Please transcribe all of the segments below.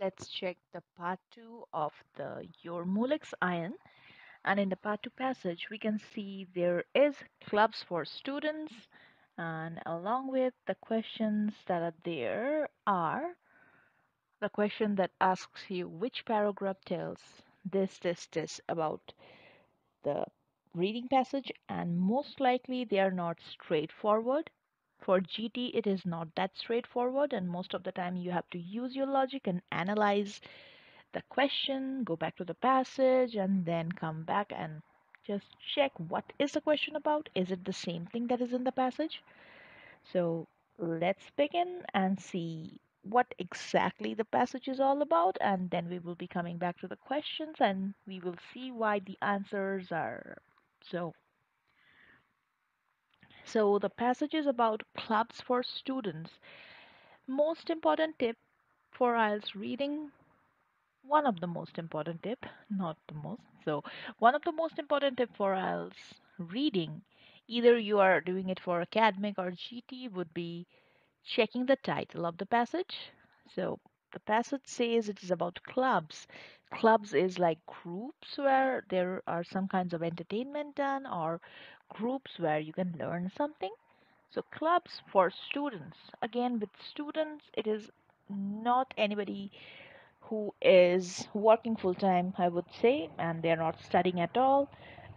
let's check the part 2 of the Your Moulex Iron. And in the part 2 passage, we can see there is clubs for students. And along with the questions that are there are the question that asks you which paragraph tells this, this, this about the reading passage. And most likely they are not straightforward. For GT, it is not that straightforward, and most of the time you have to use your logic and analyze the question, go back to the passage, and then come back and just check what is the question about. Is it the same thing that is in the passage? So let's begin and see what exactly the passage is all about, and then we will be coming back to the questions and we will see why the answers are so. So the passage is about clubs for students. Most important tip for IELTS reading one of the most important tip, not the most. So one of the most important tip for IELTS reading, either you are doing it for academic or GT, would be checking the title of the passage. So the passage says it is about clubs. Clubs is like groups where there are some kinds of entertainment done or groups where you can learn something. So clubs for students. Again, with students, it is not anybody who is working full time, I would say, and they're not studying at all,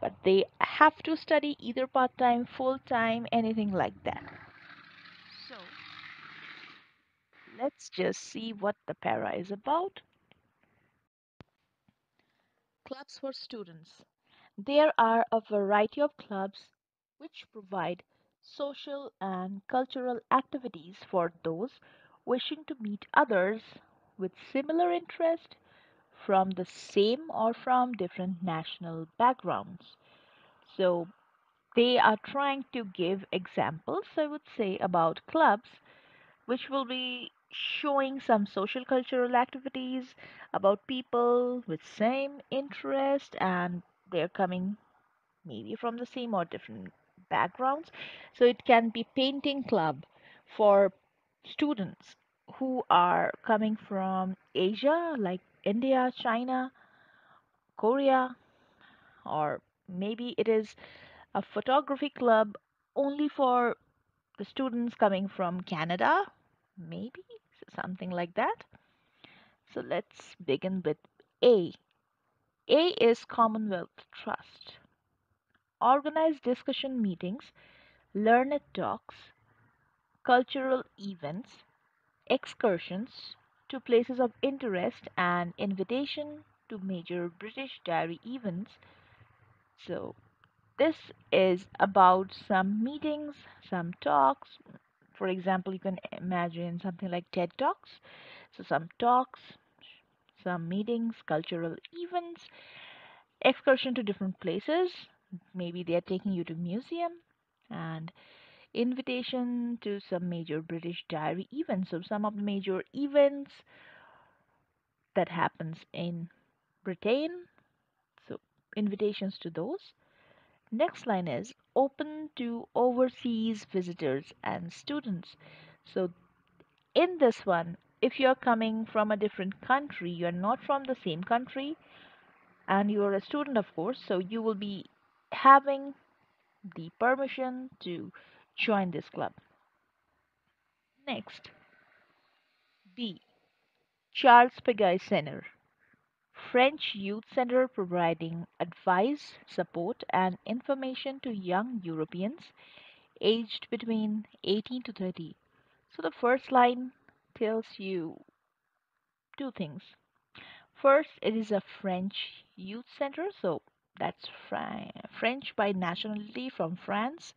but they have to study either part time, full time, anything like that. So let's just see what the para is about. Clubs for students. There are a variety of clubs which provide social and cultural activities for those wishing to meet others with similar interest from the same or from different national backgrounds. So they are trying to give examples, I would say, about clubs which will be showing some social cultural activities about people with same interest and they're coming maybe from the same or different backgrounds. So it can be painting club for students who are coming from Asia, like India, China, Korea, or maybe it is a photography club only for the students coming from Canada, maybe something like that. So let's begin with A. A is Commonwealth Trust. Organize discussion meetings, learned talks, cultural events, excursions to places of interest, and invitation to major British Diary events. So this is about some meetings, some talks. For example, you can imagine something like TED Talks. So, some talks, some meetings, cultural events, excursion to different places. Maybe they are taking you to museum and invitation to some major British Diary events. So, some of the major events that happens in Britain. So, invitations to those Next line is open to overseas visitors and students. So in this one, if you're coming from a different country, you're not from the same country, and you're a student, of course, so you will be having the permission to join this club. Next, B. Charles Peguy Center. French Youth Center providing advice, support, and information to young Europeans aged between 18 to 30. So the first line tells you two things. First, it is a French youth center, so that's Fran- French by nationality from France,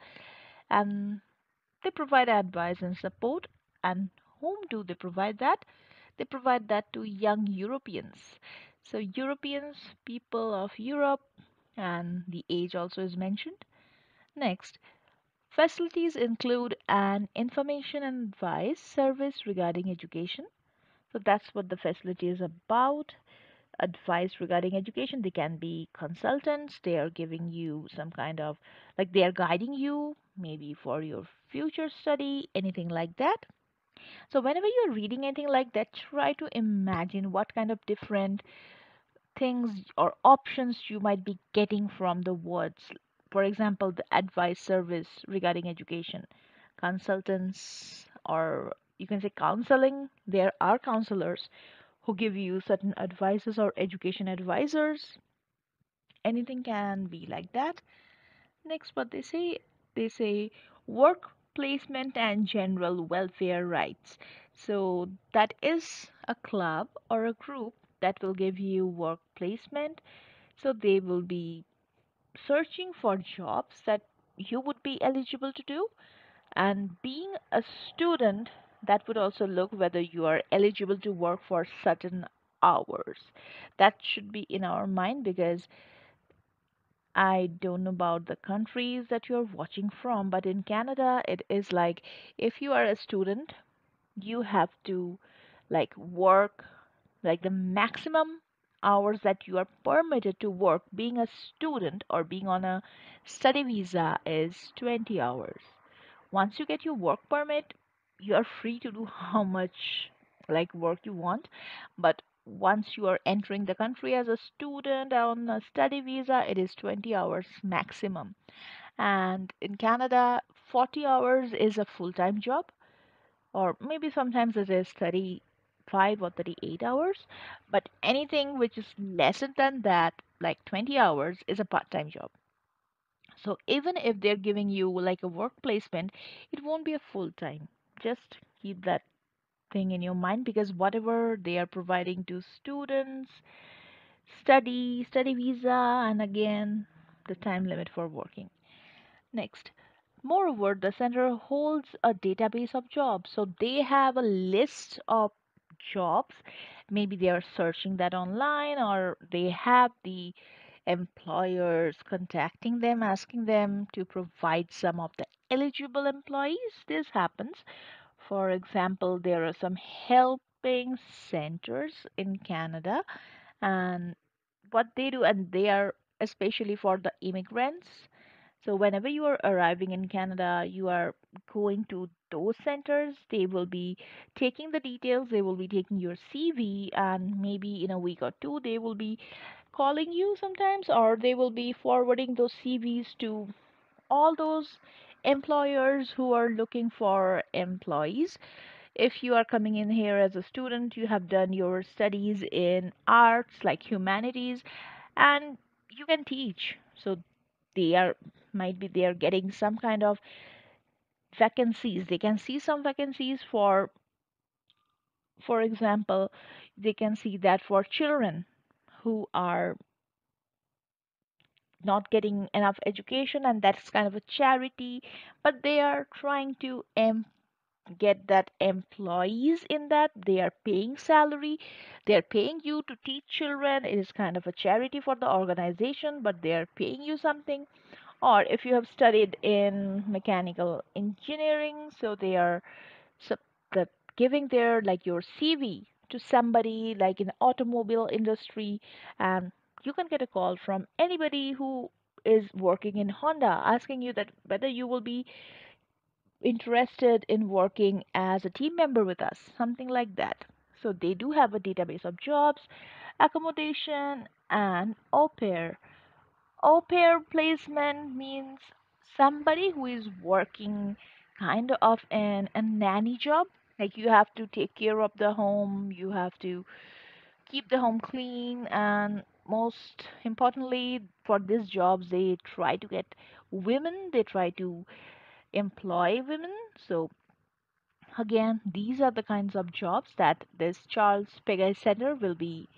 and they provide advice and support. And whom do they provide that? They provide that to young Europeans. So, Europeans, people of Europe, and the age also is mentioned. Next, Facilities include an information and advice service regarding education. So that's what the facility is about. Advice regarding education. They can be consultants. They are giving you some kind of, like, they are guiding you maybe for your future study, anything like that. So whenever you're reading anything like that, try to imagine what kind of different things or options you might be getting from the words. For example, the advice service regarding education, consultants, or you can say counseling. There are counselors who give you certain advices or education advisors. Anything can be like that. Next, what they say, they say work placement and general welfare rights. So that is a club or a group that will give you work placement. So they will be searching for jobs that you would be eligible to do. And being a student, that would also look whether you are eligible to work for certain hours. That should be in our mind because I don't know about the countries that you're watching from, but in Canada, it is like if you are a student, you have to like work like the maximum hours that you are permitted to work being a student or being on a study visa is 20 hours. Once you get your work permit, you are free to do how much like work you want, but once you are entering the country as a student on a study visa, it is 20 hours maximum. And in Canada, 40 hours is a full-time job, or maybe sometimes it is 35 or 38 hours, but anything which is lesser than that, like 20 hours, is a part-time job. So even if they're giving you like a work placement, it won't be a full-time. Just keep that thing in your mind because whatever they are providing to students, study, study visa, and again, the time limit for working. Next, moreover, the center holds a database of jobs. So they have a list of jobs. Maybe they are searching that online or they have the employers contacting them, asking them to provide some of the eligible employees. This happens. For example, there are some helping centers in Canada and what they do, and they are especially for the immigrants so whenever you are arriving in Canada, you are going to those centers. They will be taking the details, they will be taking your CV, and maybe in a week or two, they will be calling you sometimes, or they will be forwarding those CVs to all those employers who are looking for employees. If you are coming in here as a student, you have done your studies in arts like humanities, and you can teach. So they are might be they are getting some kind of vacancies. They can see some vacancies for for example they can see that for children who are not getting enough education and that's kind of a charity but they are trying to get that employees in that they are paying salary they are paying you to teach children it is kind of a charity for the organization but they are paying you something. Or if you have studied in mechanical engineering so they are so the giving their like your cv to somebody like in automobile industry and you can get a call from anybody who is working in honda asking you that whether you will be interested in working as a team member with us something like that so they do have a database of jobs accommodation and au pair Au pair placement means somebody who is working kind of an a nanny job. Like you have to take care of the home, you have to keep the home clean, and most importantly, for these jobs, they try to get women, they try to employ women. So again, these are the kinds of jobs that this Charles Peguy Center will be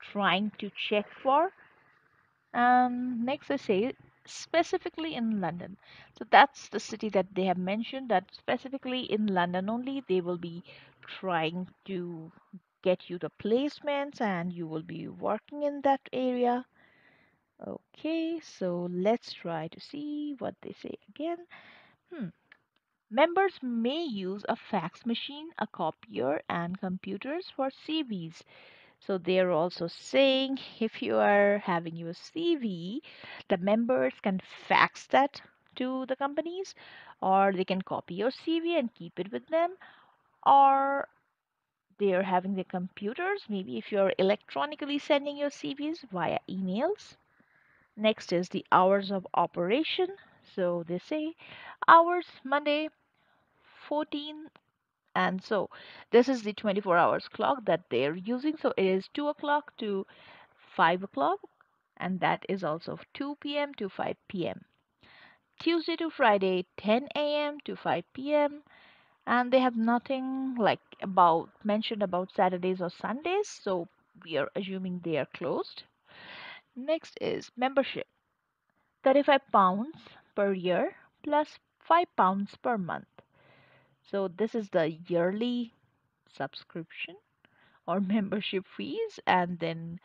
trying to check for And next I say specifically in London. So that's the city that they have mentioned that specifically in London only they will be trying to get you the placements and you will be working in that area. Okay, so let's try to see what they say again. Hmm. Members may use a fax machine, a copier, and computers for CVs. So they're also saying if you are having your CV, the members can fax that to the companies or they can copy your CV and keep it with them or they're having their computers. Maybe if you're electronically sending your CVs via emails. Next is the hours of operation. So they say hours Monday 14 and so this is the 24 hours clock that they're using. So it is 2 o'clock to 5 o'clock and that is also 2 p.m. to 5 p.m. Tuesday to Friday 10 a.m. to 5 p.m. and they have nothing like about mentioned about Saturdays or Sundays so we are assuming they are closed. Next is membership. 35 pounds per year plus 5 pounds per month. So this is the yearly subscription or membership fees and then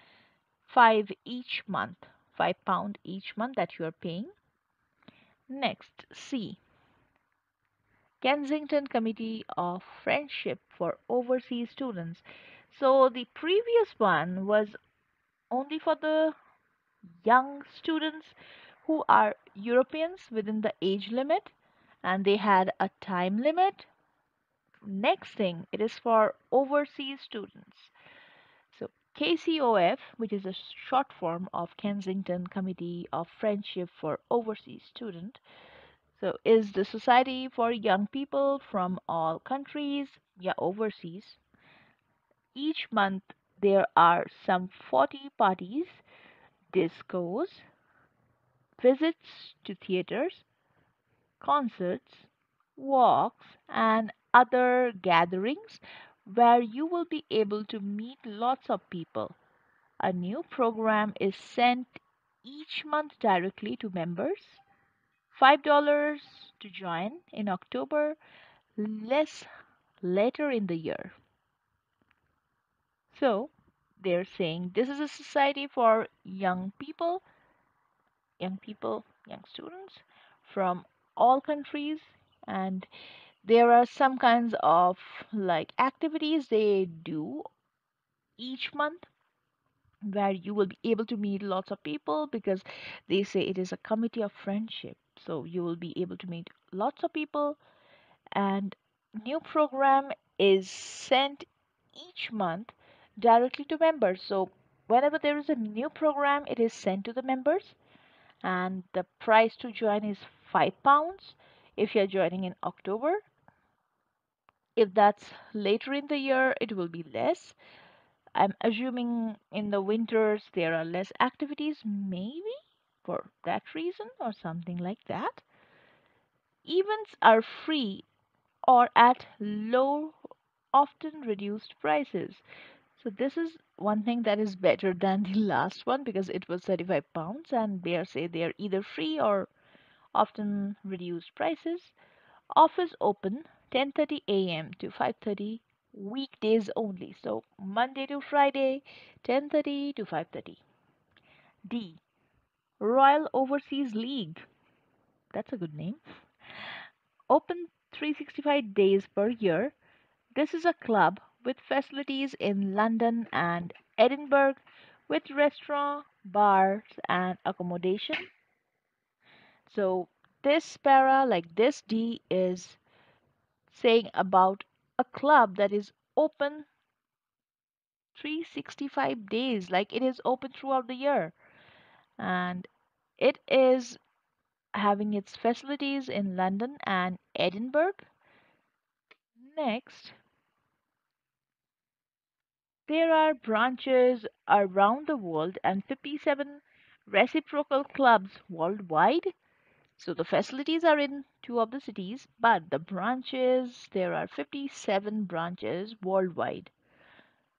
5 each month 5 pound each month that you are paying. Next c. Kensington committee of friendship for overseas students. So the previous one was only for the young students who are europeans within the age limit and they had a time limit next thing it is for overseas students So KCOF, which is a short form of Kensington Committee of Friendship for Overseas Student, so is the society for young people from all countries, yeah, overseas. Each month there are some 40 parties, discos, visits to theaters, concerts, walks, and other gatherings where you will be able to meet lots of people A new program is sent each month directly to members. $5 to join in October, less later in the year. So they're saying this is a society for young people, young people, young students from all countries, and there are some kinds of like activities they do each month where you will be able to meet lots of people because they say it is a committee of friendship. So you will be able to meet lots of people and new program is sent each month directly to members so whenever there is a new program it is sent to the members and the price to join is 5 pounds if you're joining in october if that's later in the year it will be less I'm assuming in the winters there are less activities, maybe for that reason or something like that. Events are free or at low, often reduced prices. So this is one thing that is better than the last one because it was 35 pounds and they are say they are either free or often reduced prices. Office open 10:30 a.m. to 5:30 weekdays only. So Monday to Friday 10:30 to 5:30. D. Royal Overseas League. That's a good name. Open 365 days per year. This is a club with facilities in London and Edinburgh with restaurant, bars and accommodation. So this para like this D is saying about a club that is open 365 days, like it is open throughout the year. And it is having its facilities in London and Edinburgh. Next, there are branches around the world and 57 reciprocal clubs worldwide. So the facilities are in two of the cities, but the branches, there are 57 branches worldwide.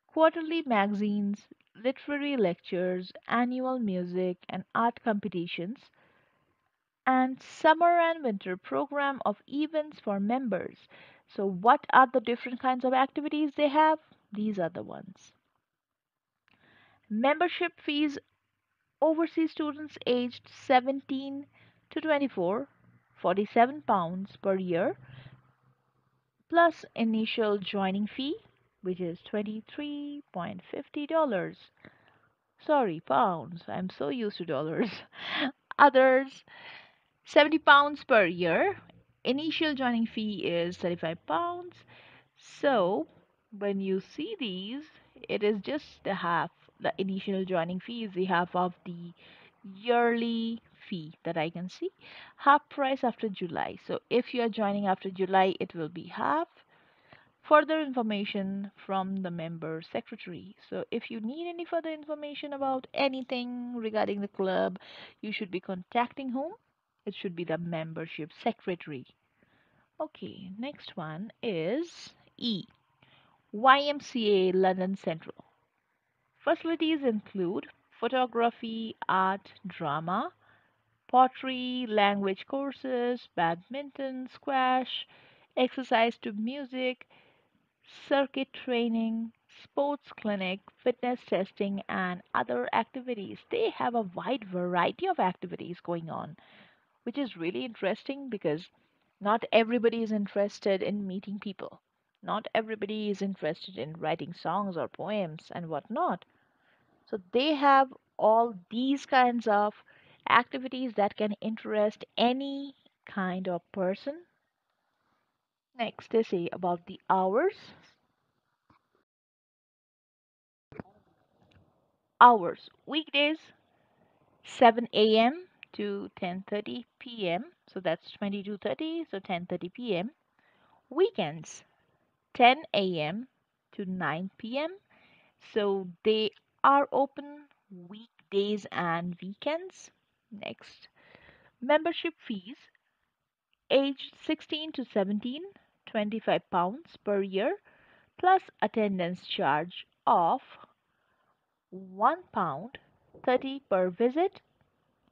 quarterly magazines, literary lectures, annual music and art competitions, and summer and winter program of events for members. So what are the different kinds of activities they have? These are the ones. Membership fees overseas students aged 17 to 24 47 pounds per year plus initial joining fee which is $23.50 Sorry, pounds. I'm so used to dollars. Others, 70 pounds per year. Initial joining fee is 35 pounds. So when you see these, it is just the half, the initial joining fee is the half of the yearly fee that I can see. Half price after July. So if you are joining after July, it will be half. Further information from the member secretary. So if you need any further information about anything regarding the club, you should be contacting whom? It should be the membership secretary. Okay, next one is E. YMCA London Central. Facilities include photography, art, drama, pottery, language courses, badminton, squash, exercise to music, circuit training, sports clinic, fitness testing, and other activities. They have a wide variety of activities going on, which is really interesting because not everybody is interested in meeting people. Not everybody is interested in writing songs or poems and whatnot. So they have all these kinds of activities that can interest any kind of person. Next, they say about the hours. Hours. Weekdays 7 a.m. to 10:30 p.m. So that's 22:30, so 10:30 p.m. Weekends 10 a.m. to 9 p.m. So they are open weekdays and weekends. Next, membership fees aged 16 to 17, 25 pounds per year plus attendance charge of 1 pound 30 per visit.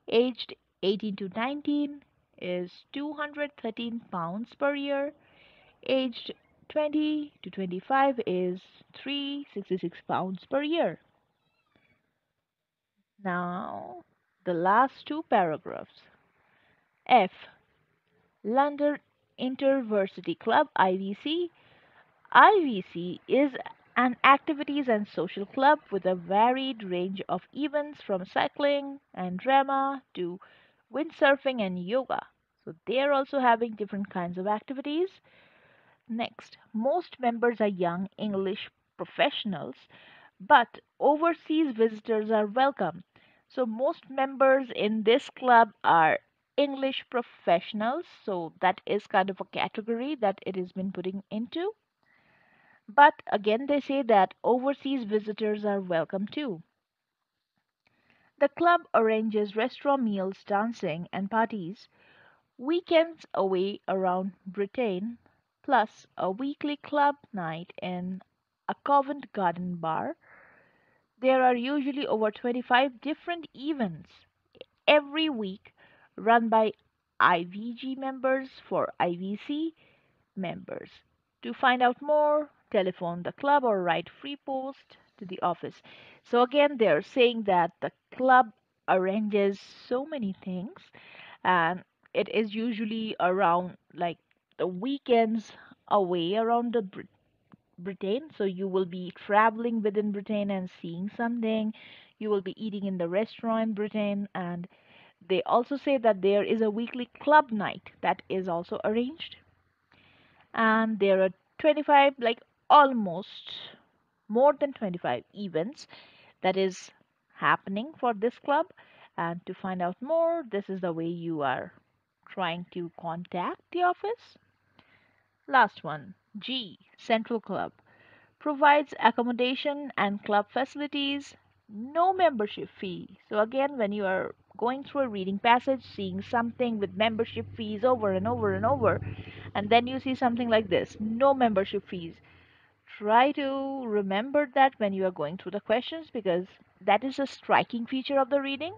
Aged 18 to 19 is 213 pounds per year. Aged 20 to 25 is 366 pounds per year. Now, the last two paragraphs. F. London InterVarsity Club IVC. IVC is an activities and social club with a varied range of events from cycling and drama to windsurfing and yoga. So they are also having different kinds of activities. Next, most members are young English professionals, but overseas visitors are welcome. So most members in this club are English professionals, so that is kind of a category that it has been putting into. But again, they say that overseas visitors are welcome too. The club arranges restaurant meals, dancing, and parties, weekends away around Britain, plus a weekly club night in a Covent Garden bar. There are usually over 25 different events every week run by IVC members for IVC members. To find out more, telephone the club or write free post to the office. So again, they're saying that the club arranges so many things and it is usually around like the weekends away around the Brit- Britain. So you will be traveling within Britain and seeing something. You will be eating in the restaurant in Britain and they also say that there is a weekly club night that is also arranged and there are 25 like almost more than 25 events that is happening for this club and to find out more this is the way you are trying to contact the office last one. G central club. Provides accommodation and club facilities no membership fee. So again when you are going through a reading passage seeing something with membership fees over and over and over and then you see something like this no membership fees. Try to remember that when you are going through the questions because that is a striking feature of the reading.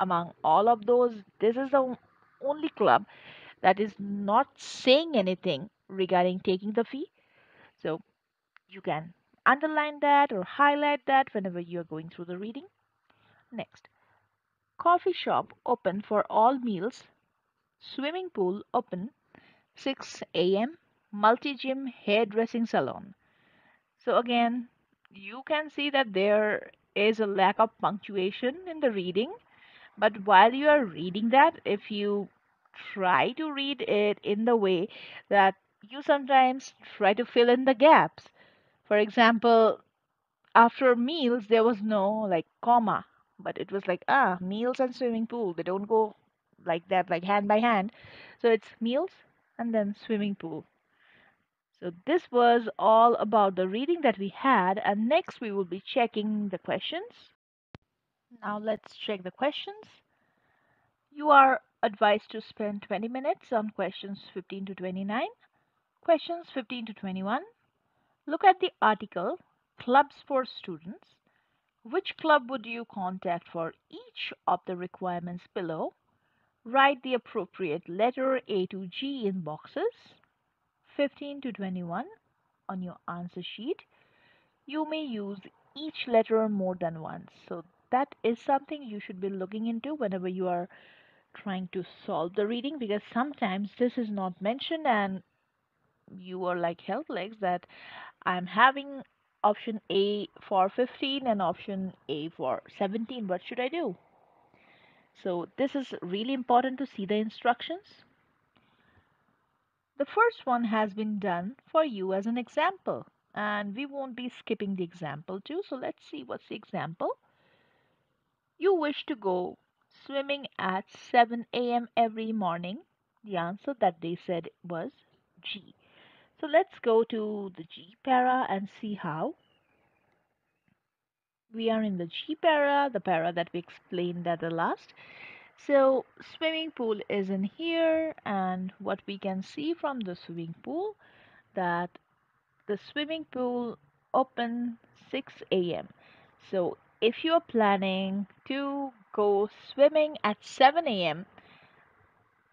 Among all of those this is the only club that is not saying anything regarding taking the fee so you can underline that or highlight that whenever you are going through the reading next coffee shop open for all meals swimming pool open 6 a.m. multi gym hairdressing salon So again, you can see that there is a lack of punctuation in the reading, but while you are reading that, if you try to read it in the way that you sometimes try to fill in the gaps. For example, after meals, there was no like comma, but it was like, ah, meals and swimming pool. They don't go like that, like hand by hand. So it's meals and then swimming pool. So this was all about the reading that we had, and next we will be checking the questions. Now let's check the questions. You are advised to spend 20 minutes on questions 15 to 29. Questions 15 to 21. Look at the article Clubs for Students. Which club would you contact for each of the requirements below? Write the appropriate letter A to G in boxes 15 to 21 on your answer sheet. You may use each letter more than once. So that is something you should be looking into whenever you are trying to solve the reading because sometimes this is not mentioned and you are like helpless that I'm having option A for 15 and option A for 17. What should I do? So this is really important to see the instructions. The first one has been done for you as an example and we won't be skipping the example too. So let's see what's the example. You wish to go swimming at 7 a.m. every morning. The answer that they said was G. So let's go to the G para and see how. We are in the G para, the para that we explained at the last. So swimming pool is in here and what we can see from the swimming pool that the swimming pool open 6 a.m. So if you're planning to go swimming at 7 a.m.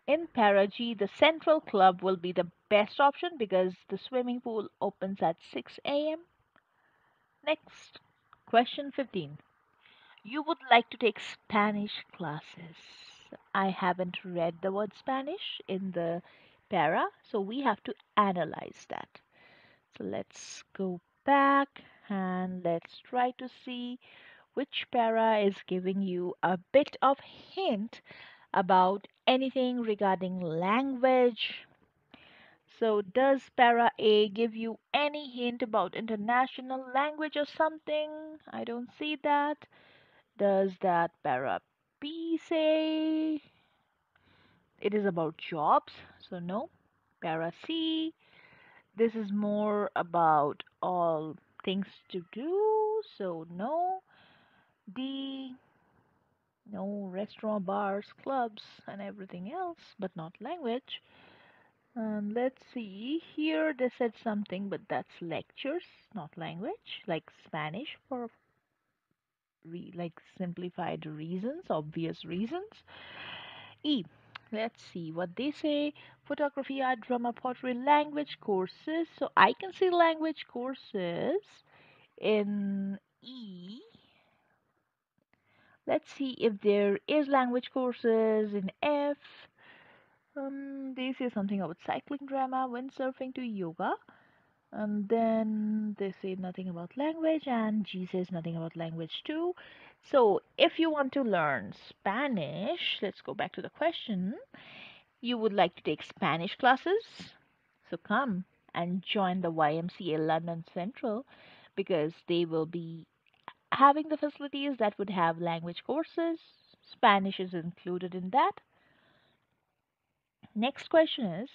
in para G, the Central Club will be the best option because the swimming pool opens at 6 a.m. Next, question 15. You would like to take Spanish classes. I haven't read the word Spanish in the para, so we have to analyze that. So let's go back and let's try to see which para is giving you a bit of hint about anything regarding language. So does para A give you any hint about international language or something? I don't see that. Does that para B say it is about jobs? So no. Para C this is more about all things to do, so no. D, no restaurant, bars, clubs, and everything else, but not language. And let's see, here they said something, but that's lectures, not language, like Spanish for re- like simplified reasons, obvious reasons. E, let's see what they say photography art drama pottery language courses. So i can see language courses in e. Let's see if there is language courses in f um, they say something about cycling drama windsurfing to yoga and then they say nothing about language and g says nothing about language too so if you want to learn spanish let's go back to the question you would like to take Spanish classes? So come and join the YMCA London Central because they will be having the facilities that would have language courses. Spanish is included in that. Next question is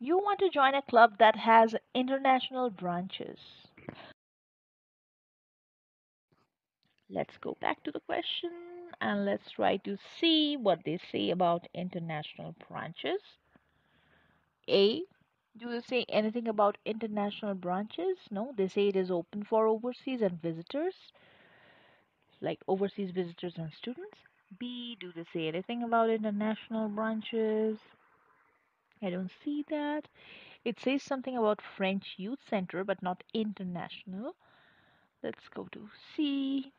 you want to join a club that has international branches. Let's go back to the question and let's try to see what they say about international branches. A. Do they say anything about international branches? No, they say it is open for overseas and visitors, like overseas visitors and students. B. Do they say anything about international branches? I don't see that. It says something about French Youth Center, but not international. Let's go to C.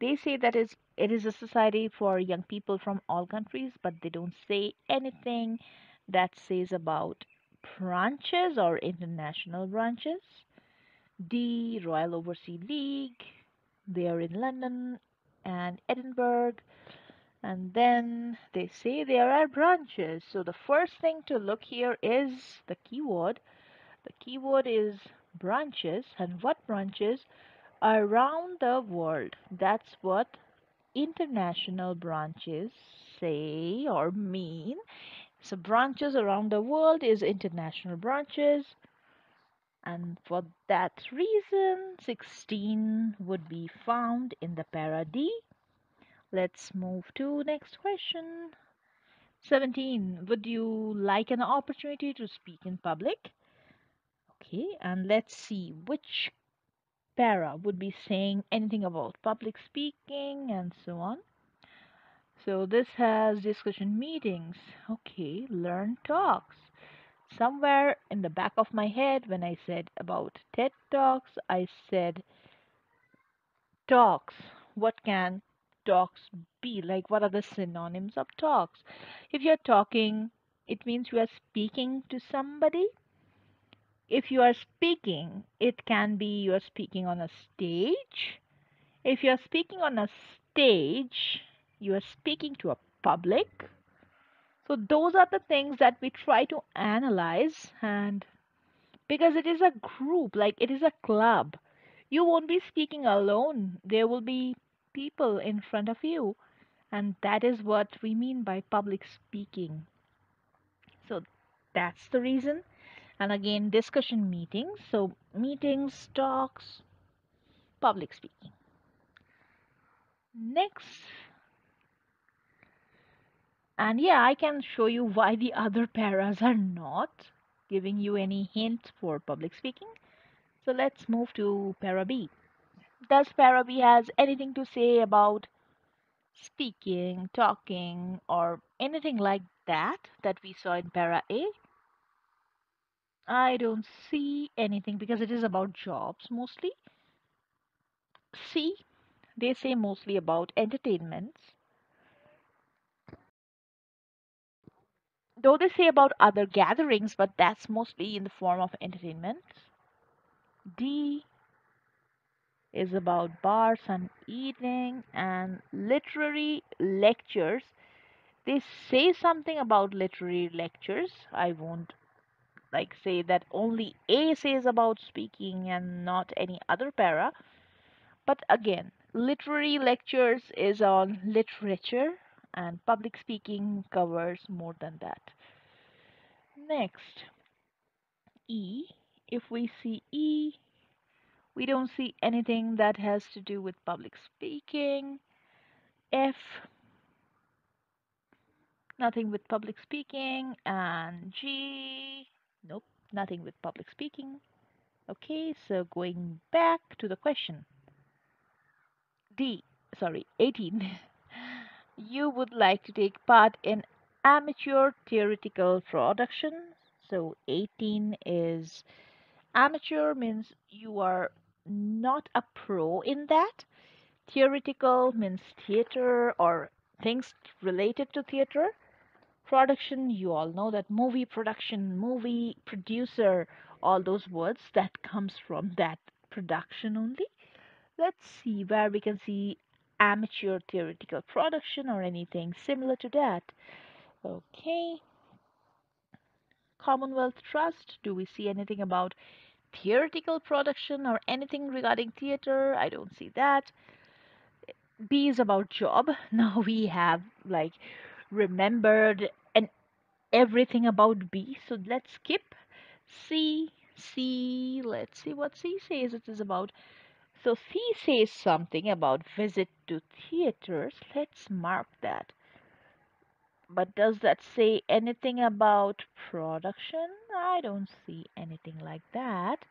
They say that is it is a society for young people from all countries, but they don't say anything that says about branches or international branches. D. Royal Overseas League. They are in London and Edinburgh. And then they say there are branches. So the first thing to look here is the keyword. The keyword is branches. And what branches? Around the world. That's what international branches say or mean. So branches around the world is international branches. And for that reason, 16 would be found in the para D. Let's move to next question. 17. Would you like an opportunity to speak in public? Okay, and let's see which para would be saying anything about public speaking and so on. So this has discussion meetings. Okay, learn talks. Somewhere in the back of my head, when I said about TED Talks, I said talks. What can talks be? Like, what are the synonyms of talks? If you're talking, it means you are speaking to somebody. If you are speaking, it can be you are speaking on a stage. If you are speaking on a stage, you are speaking to a public. So, those are the things that we try to analyze and because it is a group, like it is a club. You won't be speaking alone. There will be people in front of you, and that is what we mean by public speaking. So that's the reason. And again, discussion meetings. So meetings, talks, public speaking. Next, and yeah, I can show you why the other paras are not giving you any hint for public speaking. So let's move to para B. Does para B has anything to say about speaking, talking, or anything like that that we saw in para A? I don't see anything because it is about jobs mostly. C, they say mostly about entertainments. Though they say about other gatherings, but that's mostly in the form of entertainment. D is about bars and eating and literary lectures. They say something about literary lectures. I won't like say that only A says about speaking and not any other para. But again, literary lectures is on literature and public speaking covers more than that. Next, E. If we see E, we don't see anything that has to do with public speaking. F, nothing with public speaking. And G, nope, nothing with public speaking. Okay, so going back to the question. D, sorry, 18. you would like to take part in amateur theoretical production. So 18 is amateur means you are not a pro in that. Theoretical means theater or things related to theater. Production, you all know that movie production, movie producer, all those words that comes from that production only. Let's see where we can see amateur theoretical production or anything similar to that. Okay. Commonwealth Trust, do we see anything about theoretical production or anything regarding theater? I don't see that. B is about job. Now we have like remembered and everything about B. So let's skip C. C. Let's see what C says it is about. So C says something about visit to theaters. Let's mark that. But does that say anything about production? I don't see anything like that.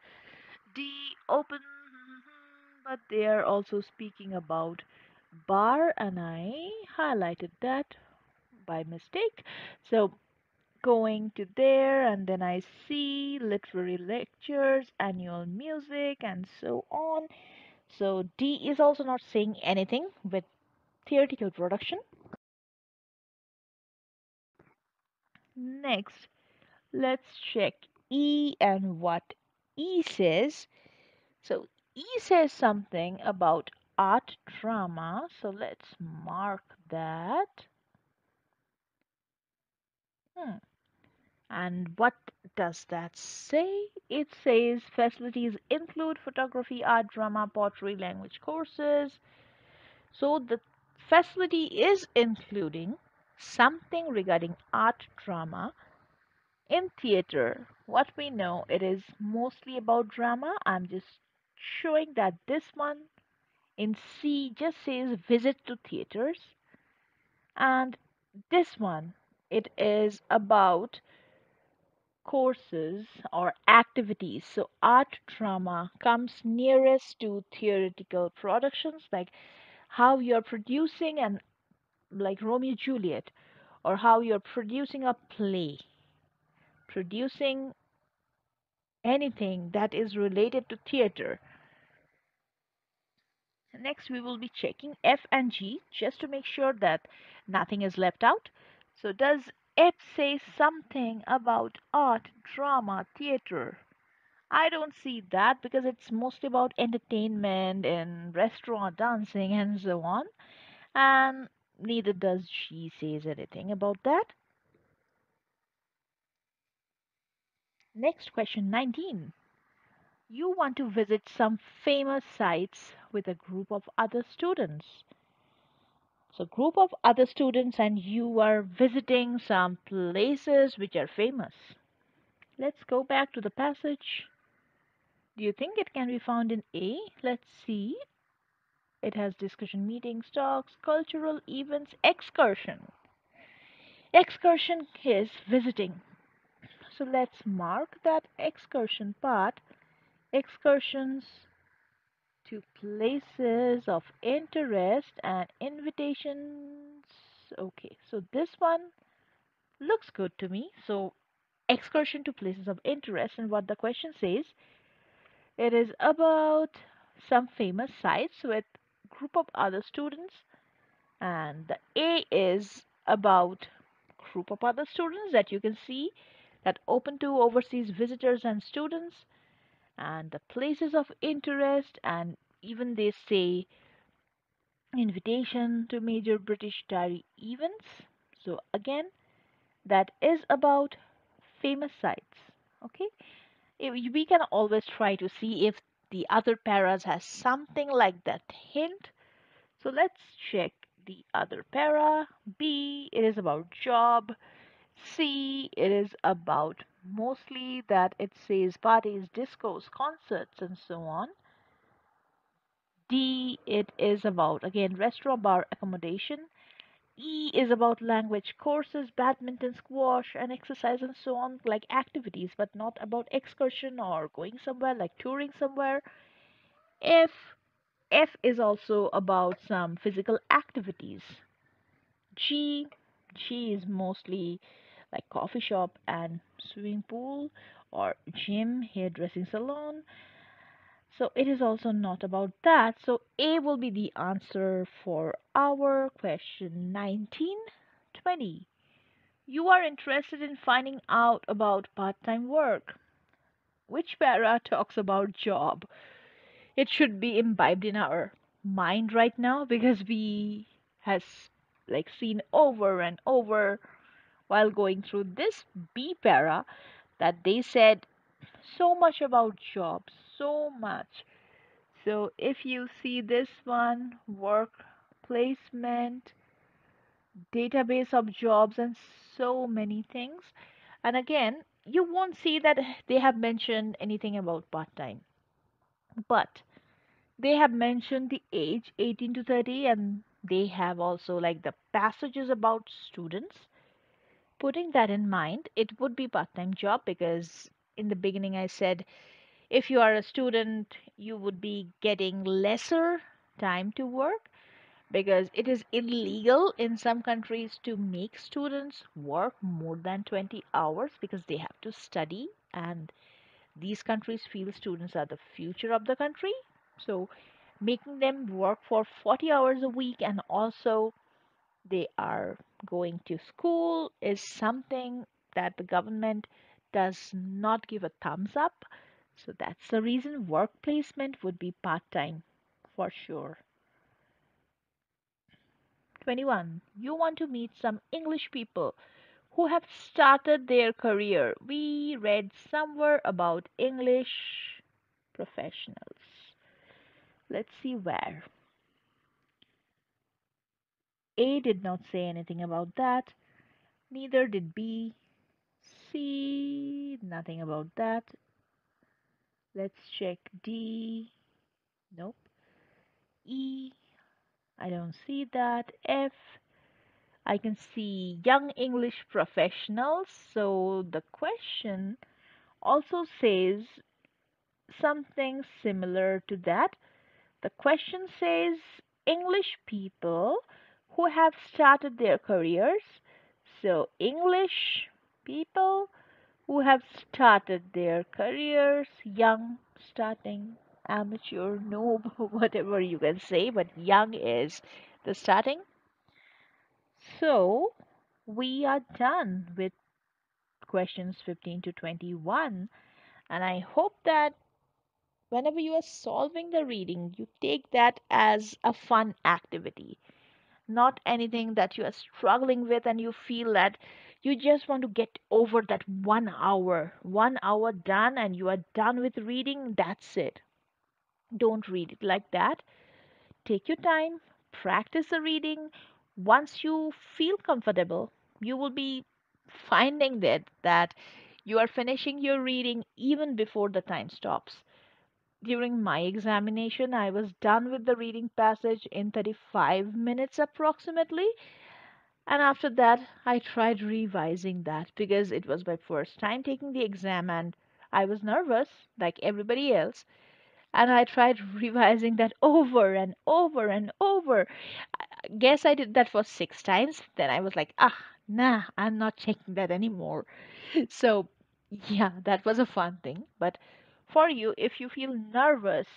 D open, but they are also speaking about bar, and I highlighted that by mistake. So going to there, and then I see literary lectures, annual music, and so on. So D is also not saying anything with theoretical production. Next, let's check E and what E says. So E says something about art drama. So let's mark that. Hmm. And what does that say? It says facilities include photography, art, drama, pottery, language courses. So the facility is including something regarding art, drama. In theater, what we know, it is mostly about drama. I'm just showing that this one in C just says visit to theaters. And this one, it is about courses or activities. So, art drama comes nearest to theoretical productions, like how you're producing and like Romeo Juliet, or how you're producing a play, producing anything that is related to theater. Next, we will be checking F and G just to make sure that nothing is left out. So, does F say something about art, drama, theater? I don't see that because it's mostly about entertainment and restaurant dancing and so on. And neither does she says anything about that. Next question 19. You want to visit some famous sites with a group of other students. So group of other students and you are visiting some places which are famous. Let's go back to the passage. Do you think it can be found in A? Let's see. It has discussion meetings, talks, cultural events, excursion. Excursion is visiting. So let's mark that excursion part. Excursions to places of interest and invitations. Okay, so this one looks good to me. So excursion to places of interest and what the question says it is about some famous sites with group of other students and the A is about group of other students that you can see that open to overseas visitors and students and the places of interest and even they say invitation to major British diary events. So again, that is about famous sites. Okay, we can always try to see if the other paras has something like that hint So let's check the other para. B, it is about job. C, it is about mostly that it says parties, discos, concerts, and so on. D, it is about again restaurant, bar, accommodation. E is about language courses, badminton, squash, and exercise, and so on, like activities, but not about excursion or going somewhere, like touring somewhere. F, F is also about some physical activities. G, G is mostly like coffee shop and swimming pool or gym, hairdressing salon. So it is also not about that. So A will be the answer for our question 1920. You are interested in finding out about part-time work. Which para talks about job? It should be imbibed in our mind right now because we has like seen over and over while going through this B para that they said so much about jobs, so much. So if you see this one, work placement, database of jobs, and so many things, and again, you won't see that they have mentioned anything about part time, but they have mentioned the age 18 to 30, and they have also like the passages about students Putting that in mind, it would be part-time job because in the beginning I said if you are a student, you would be getting lesser time to work because it is illegal in some countries to make students work more than 20 hours because they have to study and these countries feel students are the future of the country. So making them work for 40 hours a week and also they are going to school is something that the government does not give a thumbs up. So that's the reason work placement would be part time for sure. 21. you want to meet some English people who have started their career. We read somewhere about English professionals. Let's see where. A did not say anything about that. Neither did B. C, nothing about that. Let's check D. Nope. E, I don't see that. F, I can see young English professionals. So the question also says something similar to that. The question says English people who have started their careers. So English people who have started their careers young, starting, amateur, noob, whatever you can say, but young is the starting. So we are done with questions 15 to 21, and I hope that whenever you are solving the reading, you take that as a fun activity, not anything that you are struggling with and you feel that you just want to get over that one hour. One hour done and you are done with reading, that's it. Don't read it like that. Take your time, practice the reading. Once you feel comfortable, you will be finding that that you are finishing your reading even before the time stops. During my examination, I was done with the reading passage in 35 minutes approximately. And after that, I tried revising that because it was my first time taking the exam and I was nervous like everybody else. And I tried revising that over and over and over. I guess I did that for six times. Then I was like, ah, nah, I'm not checking that anymore. So, yeah, that was a fun thing. But for you, if you feel nervous,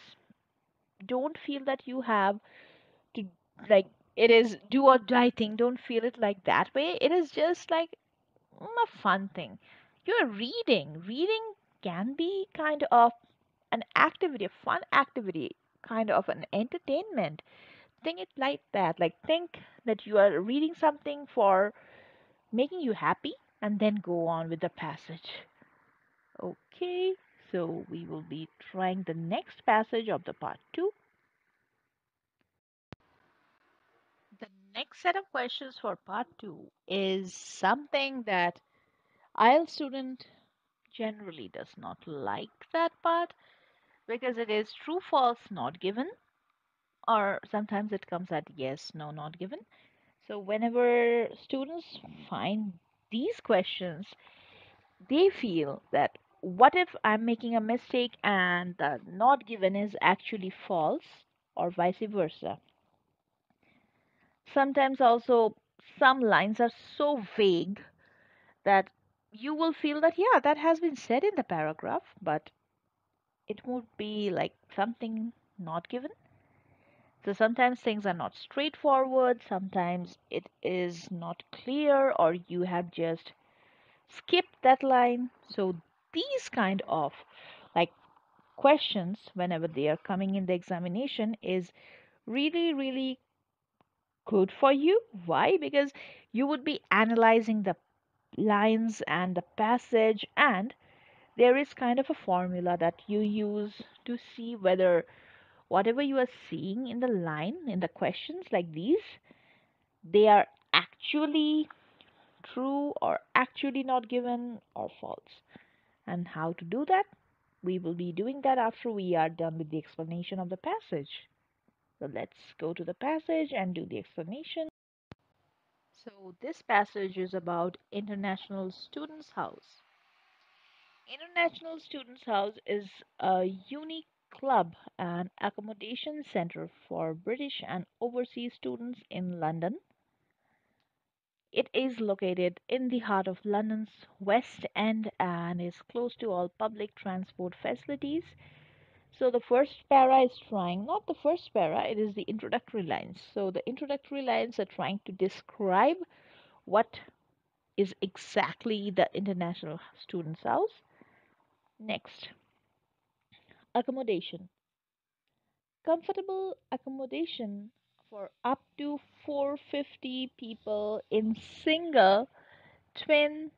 don't feel that you have to, like, it is do or die thing. Don't feel it like that way. It is just like mm, a fun thing. You're reading. Reading can be kind of an activity, a fun activity, kind of an entertainment. Think it like that. Like, think that you are reading something for making you happy and then go on with the passage. Okay, so we will be trying the next passage of the part two. The next set of questions for part two is something that IELTS student generally does not like that part because it is true, false, not given, or sometimes it comes at yes, no, not given. So whenever students find these questions, they feel that what if I'm making a mistake and the not given is actually false or vice versa. Sometimes also some lines are so vague that you will feel that yeah that has been said in the paragraph but it would be like something not given. So sometimes things are not straightforward, sometimes it is not clear, or you have just skipped that line. So these kind of like questions, whenever they are coming in the examination, is really, really good for you. Why? Because you would be analyzing the lines and the passage, and there is kind of a formula that you use to see whether whatever you are seeing in the line in the questions like these they are actually true or actually not given or false and how to do that we will be doing that after we are done with the explanation of the passage. So let's go to the passage and do the explanation. So this passage is about international students house. International Students House is a unique club and accommodation center for British and overseas students in London. It is located in the heart of London's West End and is close to all public transport facilities. So the first para is trying, not the first para, it is the introductory lines. So the introductory lines are trying to describe what is exactly the International Students House. Next, accommodation. Comfortable accommodation for up to 450 people in single, twin,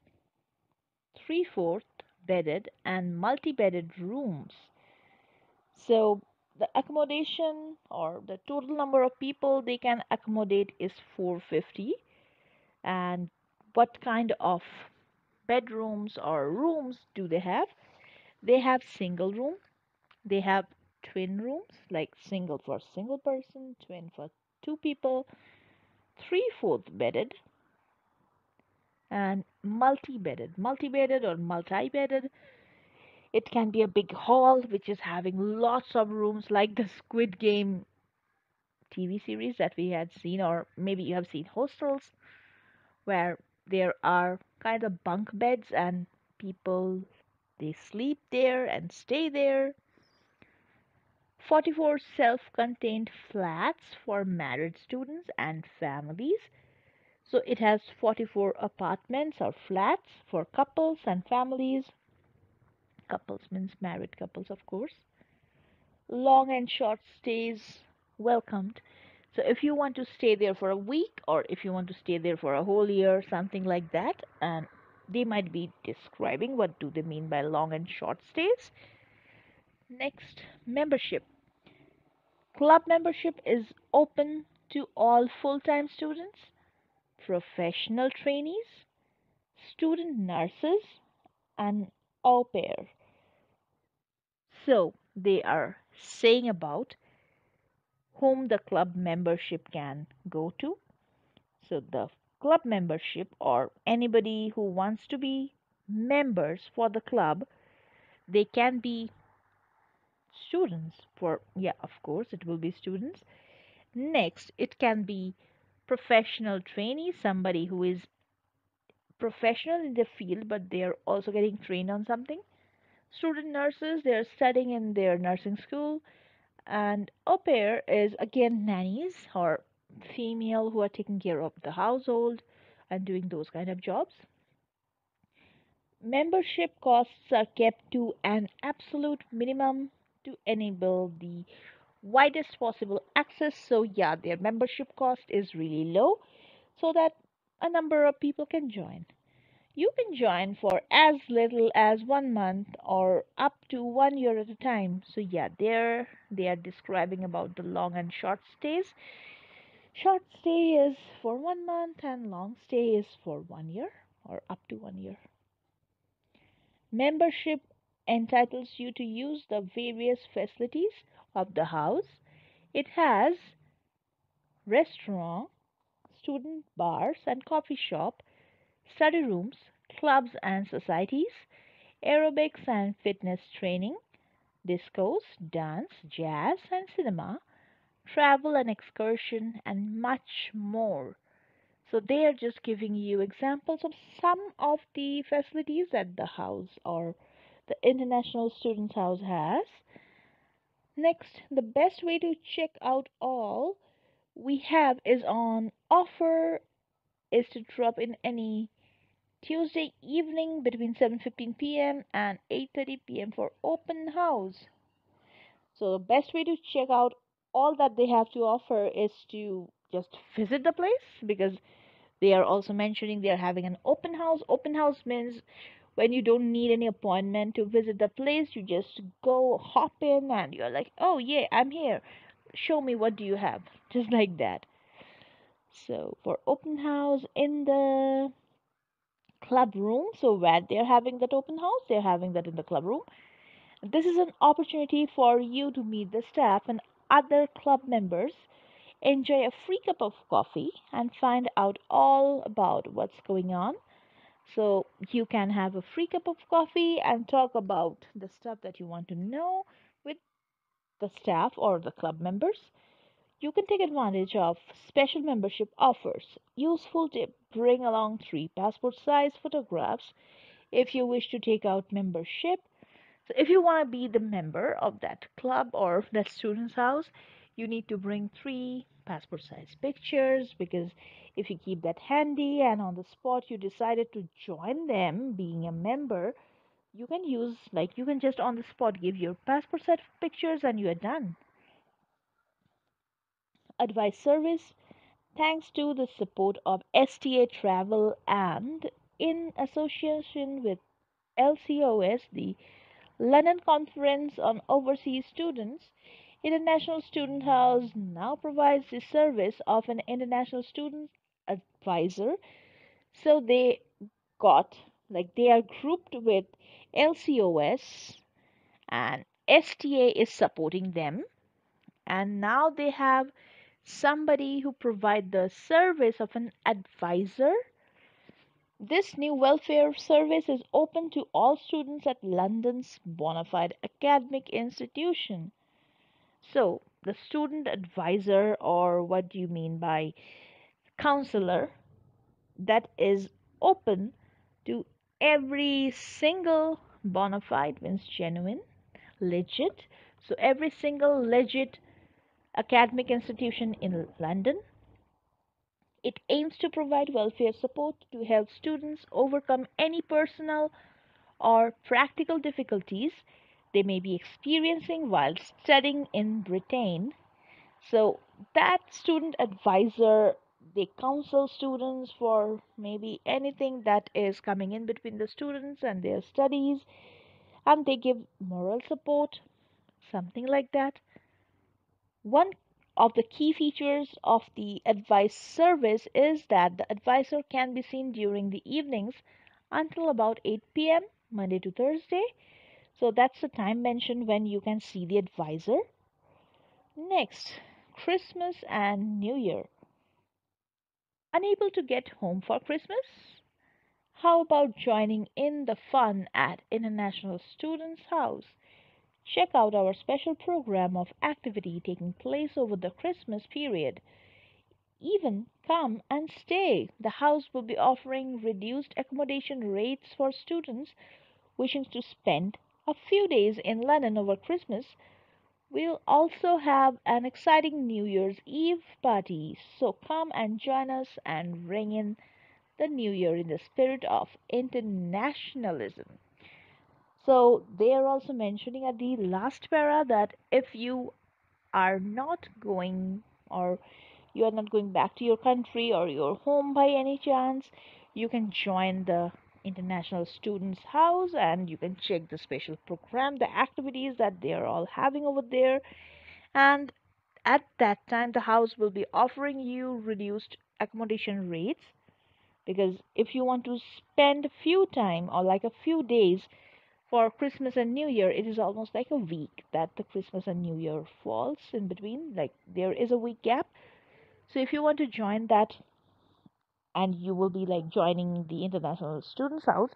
three-fourth bedded and multi-bedded rooms. So the accommodation or the total number of people they can accommodate is 450 and what kind of bedrooms or rooms do they have? They have single room, they have twin rooms like single for single person, twin for two people, three fourth bedded and multi-bedded. Multi-bedded or multi-bedded. It can be a big hall which is having lots of rooms like the Squid Game TV series that we had seen or maybe you have seen hostels where there are kind of bunk beds and people they sleep there and stay there. 44 self-contained flats for married students and families. So it has 44 apartments or flats for couples and families. Couples means married couples, of course. Long and short stays welcomed. So if you want to stay there for a week or if you want to stay there for a whole year, something like that, and they might be describing what do they mean by long and short stays. Next, membership. Club membership is open to all full-time students, professional trainees, student nurses, and au pair. So they are saying about whom the club membership can go to. So the club membership or anybody who wants to be members for the club, they can be students for yeah, of course it will be students. Next, it can be professional trainee, somebody who is professional in the field but they are also getting trained on something. Student nurses, they are studying in their nursing school and au pair is again nannies or female who are taking care of the household and doing those kind of jobs. Membership costs are kept to an absolute minimum to enable the widest possible access. So, yeah, their membership cost is really low so that a number of people can join. You can join for as little as one month or up to one year at a time. So yeah, there they are describing about the long and short stays. Short stay is for one month and long stay is for one year or up to one year. Membership entitles you to use the various facilities of the house. It has restaurant, student bars and coffee shop, study rooms, clubs and societies, aerobics and fitness training, discos, dance, jazz and cinema, travel and excursion, and much more. So they are just giving you examples of some of the facilities that the house or the International Students House has. Next, the best way to check out all we have is on offer is to drop in any Tuesday evening between 7:15 p.m. and 8:30 p.m. for open house. So the best way to check out all that they have to offer is to just visit the place because they are also mentioning they are having an open house. Open house means when you don't need any appointment to visit the place, you just go hop in and you're like, "Oh yeah, I'm here. Show me what do you have." Just like that. So for open house in the club room, so where they're having that open house, they're having that in the club room. This is an opportunity for you to meet the staff and other club members, enjoy a free cup of coffee, and find out all about what's going on. So you can have a free cup of coffee and talk about the stuff that you want to know with the staff or the club members. You can take advantage of special membership offers. Useful tip bring along three passport size photographs if you wish to take out membership. So, if you want to be the member of that club or that student's house, you need to bring three passport size pictures because if you keep that handy and on the spot you decided to join them being a member, you can use like you can just on the spot give your passport size pictures and you are done. Advice service thanks to the support of STA Travel and in association with LCOS, the London Conference on Overseas Students, International Student House now provides the service of an international student advisor. So they got, like, they are grouped with LCOS and STA is supporting them. And now they have somebody who provide the service of an advisor this new welfare service is open to all students at London's bona fide academic institution. So, the student advisor, or what do you mean by counselor, that is open to every single bona fide means genuine, legit. So, every single legit academic institution in London It aims to provide welfare support to help students overcome any personal or practical difficulties they may be experiencing while studying in Britain. So, that student advisor they counsel students for maybe anything that is coming in between the students and their studies, and they give moral support, something like that. One of the key features of the advice service is that the advisor can be seen during the evenings until about 8 p.m. Monday to Thursday. So that's the time mentioned when you can see the advisor. Next, Christmas and New Year. Unable to get home for Christmas? How about joining in the fun at International Students House? Check out our special program of activity taking place over the Christmas period. Even come and stay. The house will be offering reduced accommodation rates for students wishing to spend a few days in London over Christmas. We'll also have an exciting New Year's Eve party, so come and join us and ring in the new year in the spirit of internationalism. So they are also mentioning at the last para that if you are not going or you are not going back to your country or your home by any chance, you can join the International Students House and you can check the special program, the activities that they are all having over there. And at that time, the house will be offering you reduced accommodation rates because if you want to spend a few time or like a few days for Christmas and New Year, it is almost like a week that the Christmas and New Year falls in between. Like there is a week gap. So if you want to join that and you will be like joining the International Students House,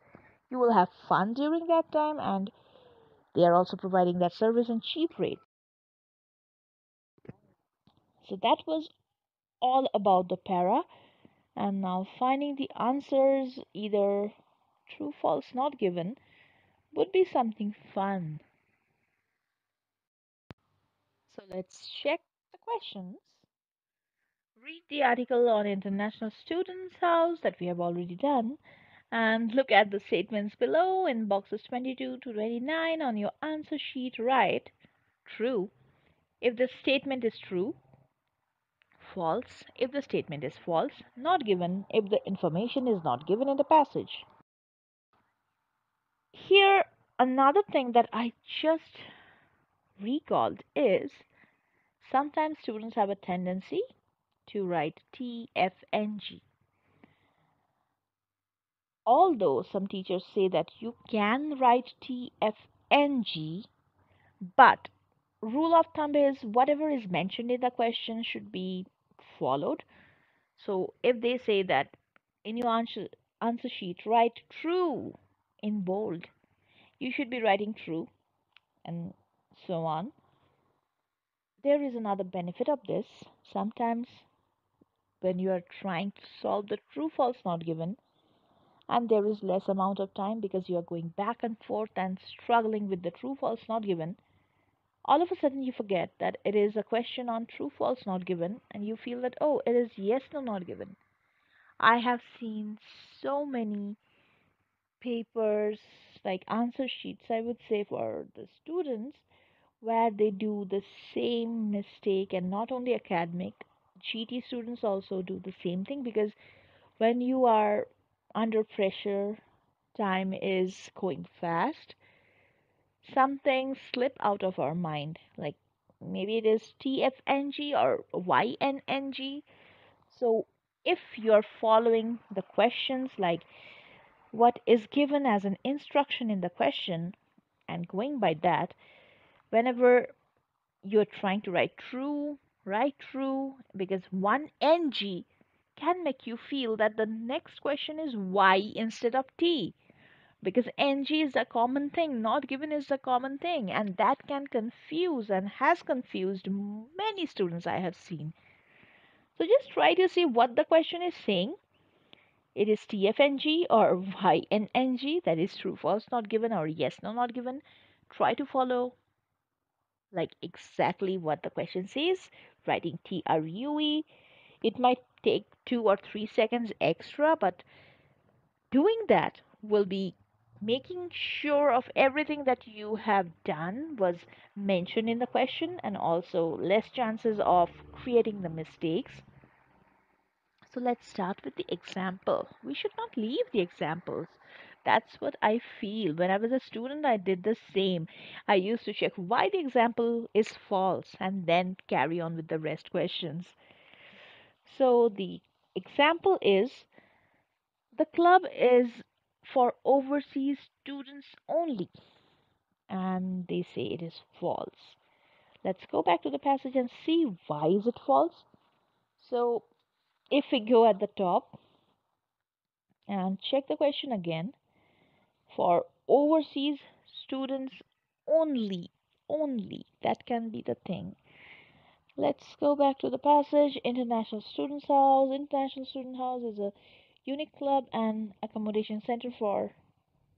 you will have fun during that time and they are also providing that service and cheap rate. So that was all about the para and now finding the answers either true false not given would be something fun. So let's check the questions. Read the article on International Students House that we have already done and look at the statements below in boxes 22 to 29 on your answer sheet. Write true if the statement is true, false if the statement is false, not given if the information is not given in the passage. Here, another thing that I just recalled is sometimes students have a tendency to write TFNG. Although some teachers say that you can write TFNG, but rule of thumb is whatever is mentioned in the question should be followed. So if they say that in your answer, answer sheet, write true in bold, you should be writing true and so on. There is another benefit of this. Sometimes when you are trying to solve the true false not given and there is less amount of time because you are going back and forth and struggling with the true false not given all of a sudden you forget that it is a question on true false not given and you feel that oh it is yes no not given. I have seen so many papers like answer sheets i would say for the students where they do the same mistake and not only academic GT students also do the same thing because when you are under pressure, time is going fast, some things slip out of our mind. Like maybe it is TFNG or YNNG. So if you're following the questions like what is given as an instruction in the question and going by that, whenever you're trying to write true, write true, because one NG can make you feel that the next question is Y instead of T. Because NG is a common thing, not given is a common thing, and that can confuse and has confused many students I have seen. So just try to see what the question is saying. It is TFNG or YNNG, that is true, false, not given, or yes, no, not given. Try to follow like exactly what the question says, writing TRUE. It might take two or three seconds extra, but doing that will be making sure of everything that you have done was mentioned in the question and also less chances of creating the mistakes. So let's start with the example. We should not leave the examples. That's what I feel. When I was a student, I did the same. I used to check why the example is false and then carry on with the rest questions. So the example is the club is for overseas students only, and they say it is false. Let's go back to the passage and see why is it false. So if we go at the top and check the question again, for overseas students only, only, that can be the thing. Let's go back to the passage. International Students House. International Student House is a unique club and accommodation center for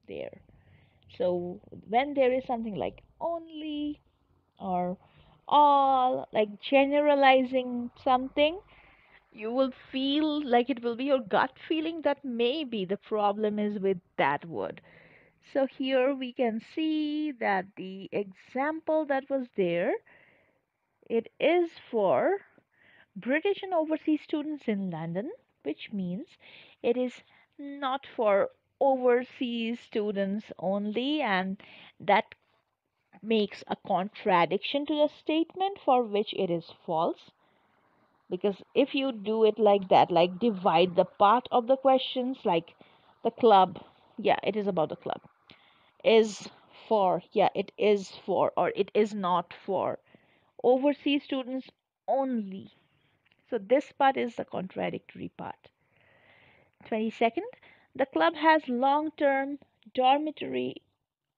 there. So when there is something like only or all, like generalizing something, you will feel like it will be your gut feeling that maybe the problem is with that word. So here we can see that the example that was there, it is for British and overseas students in London, which means it is not for overseas students only, and that makes a contradiction to the statement for which it is false. Because if you do it like that, like divide the part of the questions, like the club, yeah, it is about the club, is for, yeah, it is for, or it is not for overseas students only. So this part is the contradictory part. 22nd, the club has long-term dormitory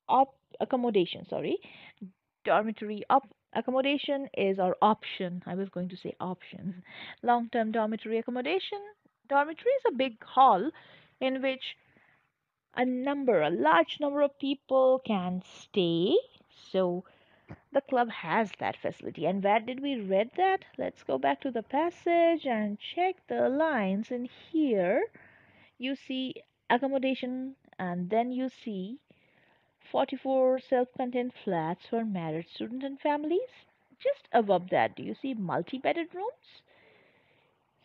op- accommodation. Sorry, dormitory op- accommodation is our option. I was going to say option. Long-term dormitory accommodation. Dormitory is a big hall in which a number, a large number of people can stay. So the club has that facility. And where did we read that? Let's go back to the passage and check the lines. In here, you see accommodation, and then you see 44 self-contained flats for married students and families. Just above that, do you see multi-bedded rooms?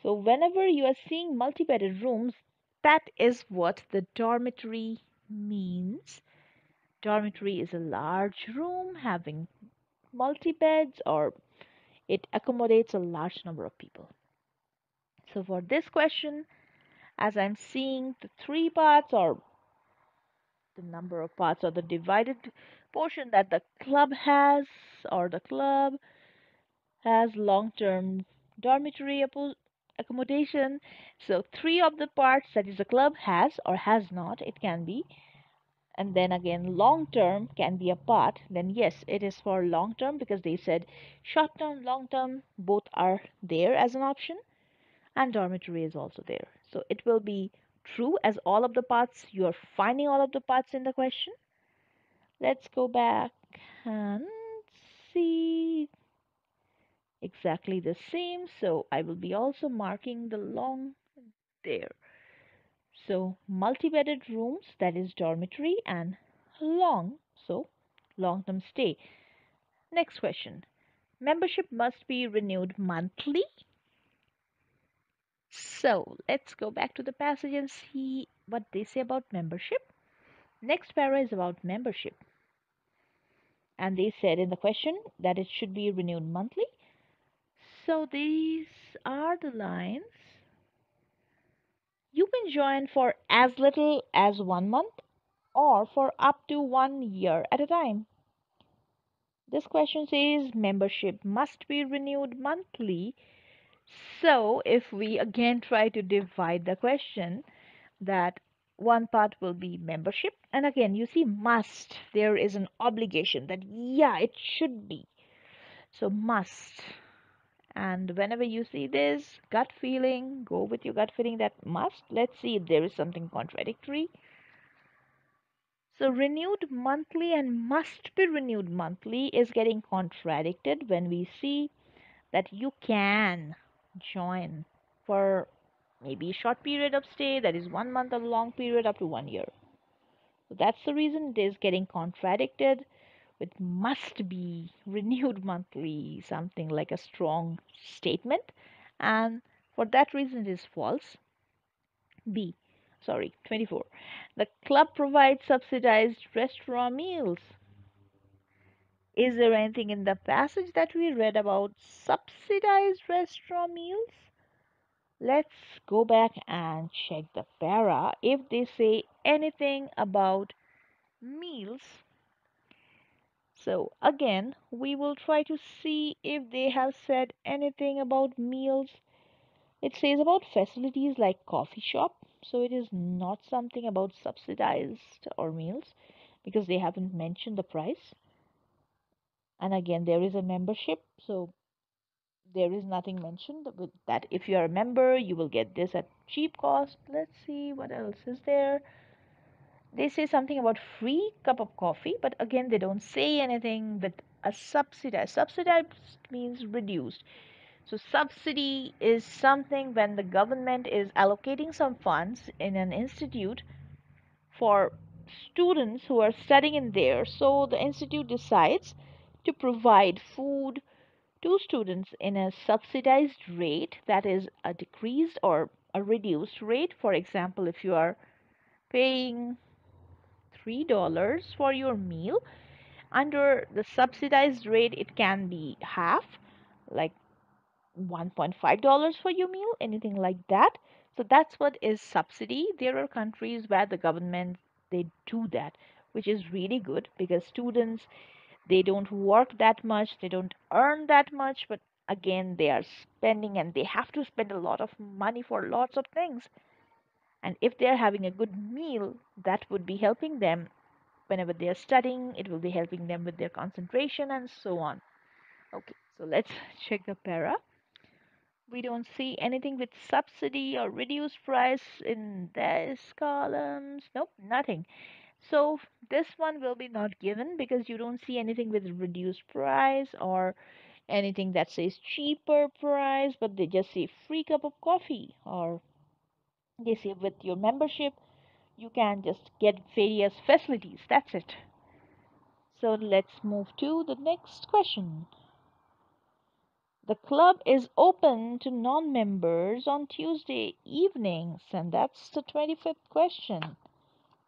So whenever you are seeing multi-bedded rooms, that is what the dormitory means. Dormitory is a large room having multi-beds or it accommodates a large number of people. So for this question, as I'm seeing the three parts or the number of parts or the divided portion that the club has or the club has long-term dormitory accommodation. So three of the parts that is a club has or has not, it can be. And then again, long term can be a part. Then yes, it is for long term because they said short term, long term, both are there as an option, and dormitory is also there. So it will be true as all of the parts you are finding all of the parts in the question. Let's go back and see exactly the same. So I will be also marking the long there. So multi-bedded rooms, that is dormitory, and long, so long-term stay. Next question. Membership must be renewed monthly. So let's go back to the passage and see what they say about membership. Next para is about membership. And they said in the question that it should be renewed monthly. So these are the lines. You can join for as little as one month or for up to one year at a time. This question says membership must be renewed monthly. So if we again try to divide the question, that one part will be membership and again you see must there is an obligation that yeah it should be so must and whenever you see this gut feeling go with your gut feeling that must let's see if there is something contradictory. So renewed monthly and must be renewed monthly is getting contradicted when we see that you can join for maybe a short period of stay that is one month or long period up to one year. So that's the reason it is getting contradicted with must be renewed monthly something like a strong statement. And for that reason it is false. B sorry 24 the club provides subsidized restaurant meals. Is there anything in the passage that we read about subsidized restaurant meals? Let's go back and check the para. If they say anything about meals. So again, we will try to see if they have said anything about meals. It says about facilities like coffee shop, so it is not something about subsidized or meals because they haven't mentioned the price. And again, there is a membership, so there is nothing mentioned with that. If you are a member you will get this at cheap cost. Let's see what else is there they say something about free cup of coffee but again they don't say anything with a subsidized subsidized means reduced. So subsidy is something when the government is allocating some funds in an institute for students who are studying in there. So the institute decides to provide food to students in a subsidized rate that is a decreased or a reduced rate. For example if you are paying $3 for your meal. Under the subsidized rate it can be half like $1.5 for your meal anything like that. So that's what is subsidy. There are countries where the government they do that which is really good because students they don't work that much they don't earn that much but again they are spending and they have to spend a lot of money for lots of things and if they're having a good meal that would be helping them whenever they're studying it will be helping them with their concentration and so on. Okay so let's check the para. We don't see anything with subsidy or reduced price in this columns. Nope nothing. So this one will be not given because you don't see anything with reduced price or anything that says cheaper price, but they just say free cup of coffee or they say with your membership you can just get various facilities. That's it. So let's move to the next question. The club is open to non members on Tuesday evenings, and that's the 25th question.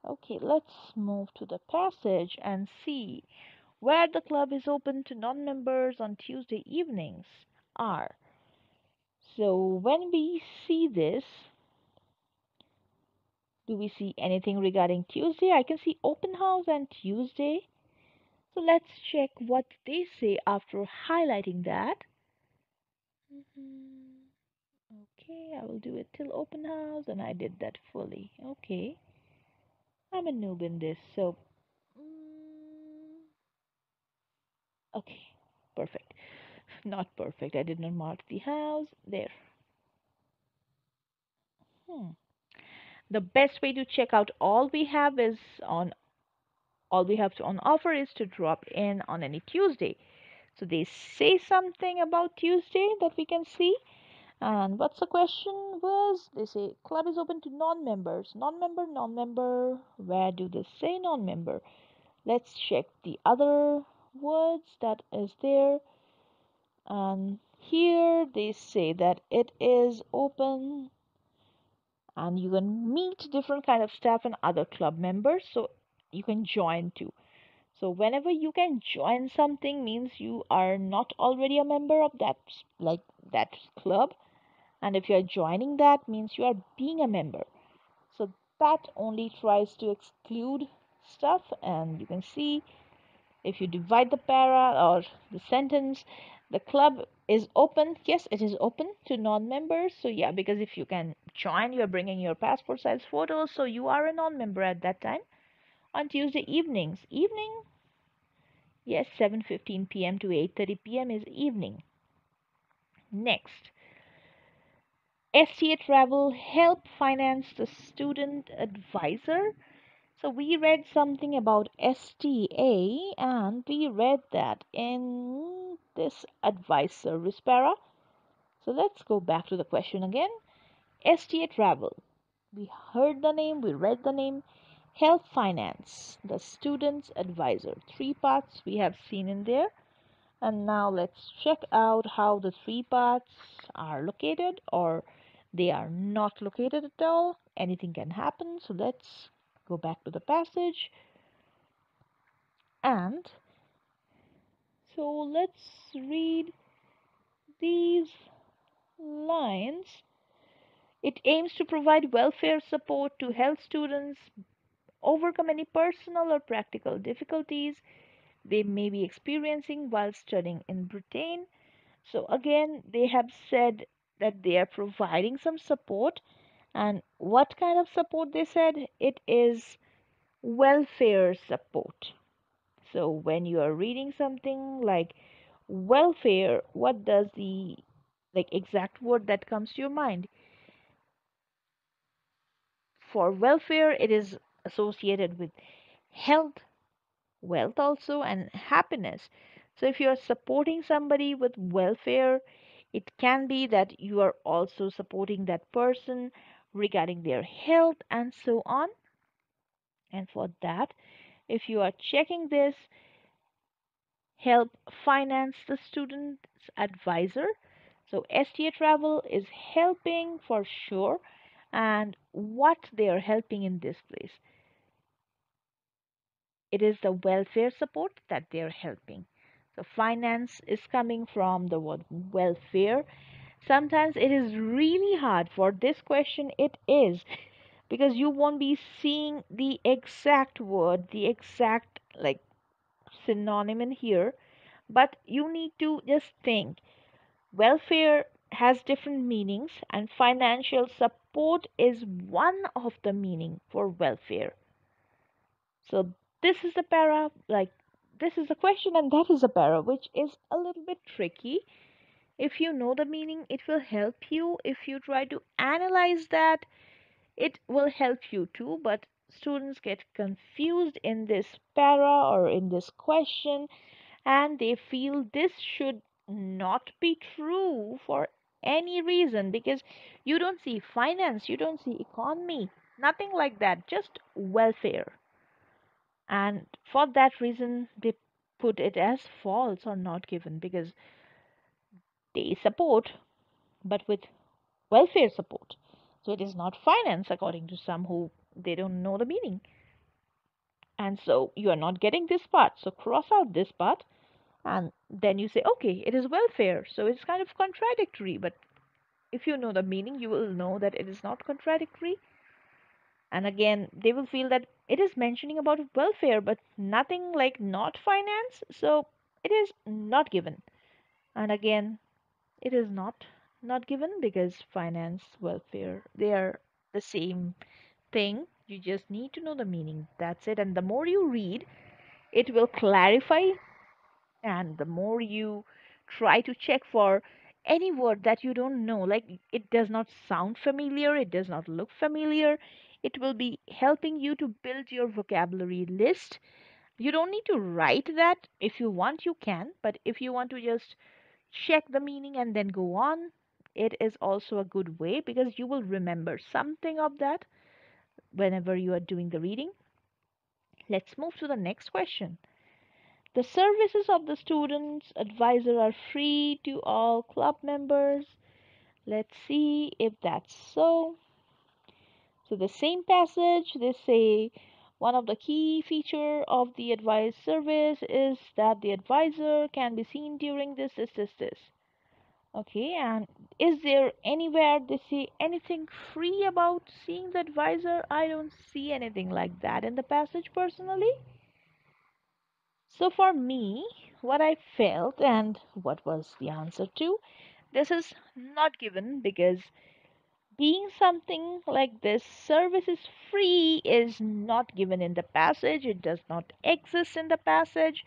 Okay, let's move to the passage and see where the club is open to non members on Tuesday evenings are. So, when we see this, do we see anything regarding Tuesday? I can see open house and Tuesday. So, let's check what they say after highlighting that. Mhm. Okay, I will do it till open house, and I did that fully. Okay, I'm a noob in this, so. mm, Okay, perfect. Not perfect. I did not mark the house. There. Hmm. The best way to check out all we have is on all we have to on offer is to drop in on any Tuesday. So they say something about Tuesday that we can see. And what's the question was? They say club is open to non-members. Non-member, non-member. Where do they say non-member? Let's check the other words that is there. And here they say that it is open and you can meet different kind of staff and other club members so you can join too. So whenever you can join something means you are not already a member of that like that club. And if you are joining that means you are being a member. So that only tries to exclude stuff and you can see if you divide the para or the sentence the club is open. Yes it is open to non-members. So yeah because if you can join you're bringing your passport size photos. So you are a non-member at that time on tuesday evenings. Evening? Yes 7:15 p.m. to 8:30 p.m. is evening. Next. STA Travel help finance the student advisor so we read something about STA and we read that in this advice service para. So let's go back to the question again. STA Travel. We heard the name, we read the name. Health Finance, the student's advisor. Three parts we have seen in there. And now let's check out how the three parts are located or they are not located at all. Anything can happen. So let's go back to the passage and so let's read these lines it aims to provide welfare support to help students overcome any personal or practical difficulties they may be experiencing while studying in Britain. So, again, they have said that they are providing some support. And what kind of support they said? It is welfare support. So when you are reading something like welfare, what does the like exact word that comes to your mind? For welfare, it is associated with health, wealth also, and happiness. So if you are supporting somebody with welfare, it can be that you are also supporting that person regarding their health and so on. And for that, if you are checking this, help finance the student's advisor. So STA Travel is helping for sure. And what they are helping in this place? It is the welfare support that they are helping. So finance is coming from the word welfare. Sometimes it is really hard for this question. It is because you won't be seeing the exact word, the exact like synonym in here but you need to just think welfare has different meanings and financial support is one of the meaning for welfare so this is the para like this is a question and that is a para which is a little bit tricky if you know the meaning it will help you if you try to analyze that it will help you too but students get confused in this para or in this question and they feel this should not be true for any reason because you don't see finance, you don't see economy, nothing like that, just welfare. And for that reason, they put it as false or not given because they support, but with welfare support. So it is not finance, according to some who they don't know the meaning. And so you are not getting this part. So cross out this part and then you say okay it is welfare so it's kind of contradictory but if you know the meaning you will know that it is not contradictory and again they will feel that it is mentioning about welfare but nothing like not finance so it is not given and again it is not not given because finance welfare they are the same thing. You just need to know the meaning. That's it. And the more you read it will clarify and the more you try to check for any word that you don't know like it does not sound familiar it does not look familiar it will be helping you to build your vocabulary list. You don't need to write that. If you want you can but if you want to just check the meaning and then go on it is also a good way because you will remember something of that whenever you are doing the reading let's move to the next question The services of the students advisor are free to all club members. Let's see if that's so. So the same passage, they say one of the key feature of the advice service is that the advisor can be seen during this, this. Okay, and is there anywhere they say anything free about seeing the advisor? I don't see anything like that in the passage personally. So for me, what I felt and what was the answer to, this is not given because being something like this service is free is not given in the passage it does not exist in the passage.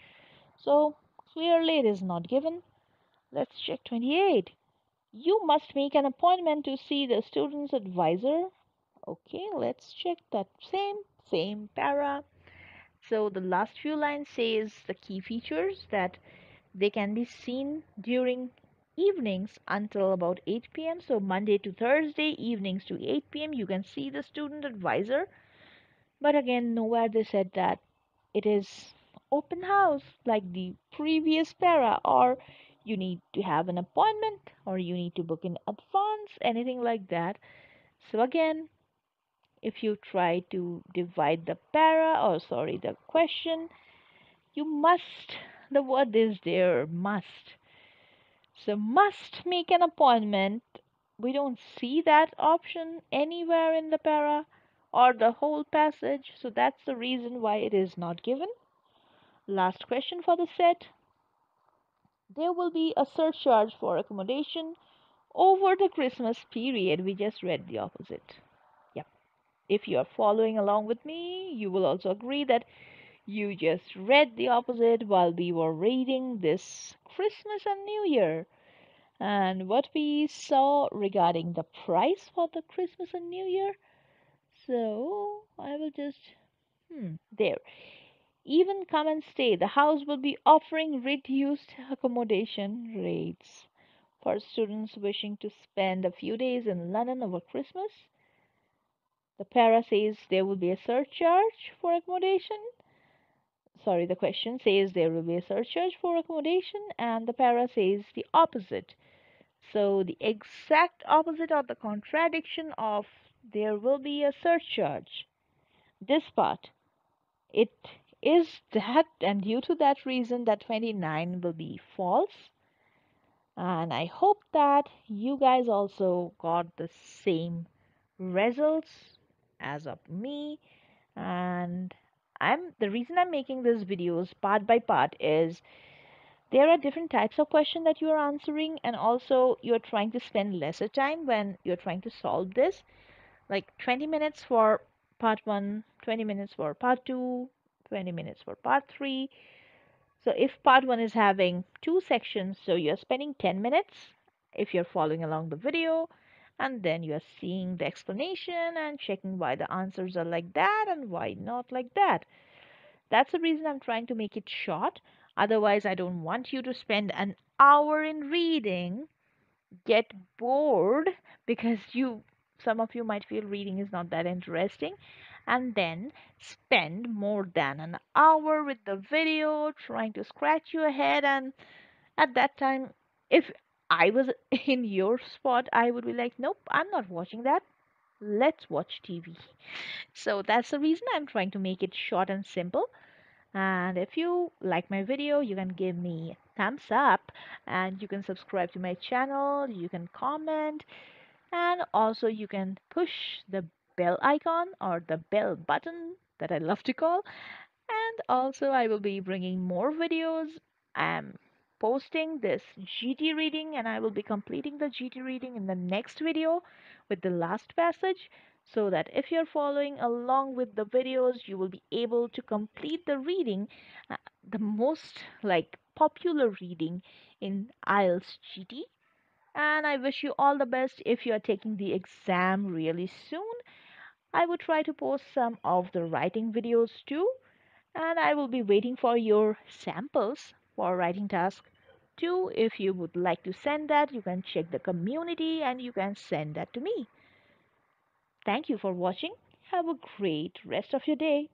So clearly it is not given. Let's check 28 you must make an appointment to see the student's advisor. Okay let's check that same same para. So the last few lines says the key features that they can be seen during evenings until about 8 p.m. So Monday to Thursday evenings to 8 p.m. you can see the student advisor. But again, nowhere they said that it is open house like the previous para or you need to have an appointment or you need to book in advance, anything like that. So again, if you try to divide the para or sorry the question, you must the word is there must so must make an appointment. We don't see that option anywhere in the para or the whole passage, so that's the reason why it is not given. Last question for the set. There will be a surcharge for accommodation over the Christmas period. We just read the opposite. Yep. If you are following along with me, you will also agree that you just read the opposite while we were reading this Christmas and New Year. And what we saw regarding the price for the Christmas and New Year. So I will just, hmm, there. Even come and stay. The house will be offering reduced accommodation rates for students wishing to spend a few days in London over Christmas. The para says there will be a surcharge for accommodation. Sorry, the question says there will be a surcharge for accommodation, and the para says the opposite. So the exact opposite or the contradiction of there will be a surcharge. This part, it is that and due to that reason that 29 will be false. And I hope that you guys also got the same results as of me. And I'm the reason I'm making these videos part by part is there are different types of question that you are answering and also you're trying to spend lesser time when you're trying to solve this. Like 20 minutes for part 1 20 minutes for part 2 20 minutes for part 3 so if part 1 is having two sections so you're spending 10 minutes if you're following along the video and then you're seeing the explanation and checking why the answers are like that and why not like that. That's the reason I'm trying to make it short. Otherwise, I don't want you to spend an hour in reading, get bored because you some of you might feel reading is not that interesting. And then spend more than an hour with the video trying to scratch your head. And at that time if I was in your spot I would be like nope I'm not watching that let's watch TV so that's the reason I'm trying to make it short and simple and if you like my video, you can give me thumbs up and you can subscribe to my channel, you can comment, and also you can push the bell icon or the bell button that I love to call. And also I will be bringing more videos. I'm posting this GT reading and I will be completing the GT reading in the next video with the last passage so that if you're following along with the videos you will be able to complete the reading uh, the most like popular reading in IELTS GT and I wish you all the best. If you are taking the exam really soon I will try to post some of the writing videos too. And I will be waiting for your samples for writing task too if you would like to send that you can check the community and you can send that to me Thank you for watching. Have a great rest of your day.